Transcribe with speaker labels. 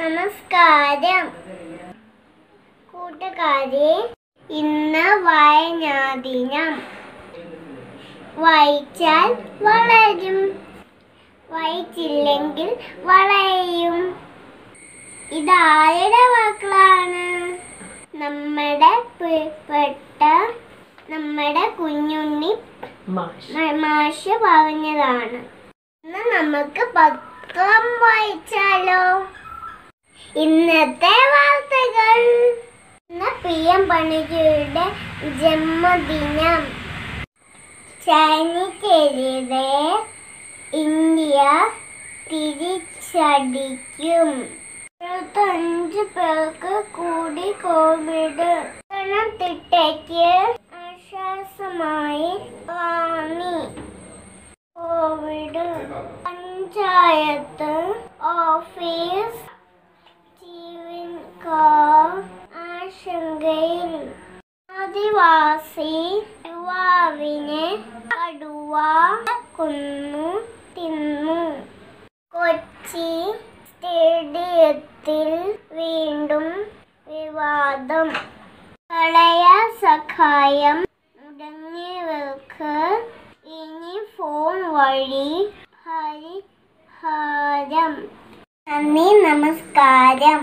Speaker 1: നമസ്കാരം. കൂട്ടുകാരെ ഇന്ന് വായനാ ദിനം വായിച്ചാൽ വളരും. വായിച്ചില്ലെങ്കിൽ വളയും. ഇതാരുടെ വാക്കുകളാണ്? നമ്മുടെ പ്രിയപ്പെട്ട നമ്മുടെ കുഞ്ഞുണ്ണി
Speaker 2: മാഷ്
Speaker 1: പറഞ്ഞതാണ്. ഇന്ന് നമുക്ക് പത്രം വായിച്ചാലോ? ഇന്നത്തെ വാർത്തകൾ. പി എം പണിജിയുടെ ജന്മദിനം. ചൈനയ്ക്കെതിരെ ഇന്ത്യ തിരിച്ചടിക്കും. ഇരുപത്തഞ്ച് പേർക്ക് കൂടി കോവിഡ്. തിട്ടയ്ക്ക് ആശ്വാസമായി വാങ്ങി. കോവിഡ് പഞ്ചായത്ത് ഓഫീസ് ആദിവാസി യുവാവിനെ കടുവ കൊന്നു തിന്നു. കൊച്ചി സ്റ്റേഡിയത്തിൽ വീണ്ടും വിവാദം. പ്രളയ സഹായം മുടങ്ങിയവർക്ക് ഇനി ഫോൺ വഴി ഹരിഹാരം നന്ദി നമസ്കാരം.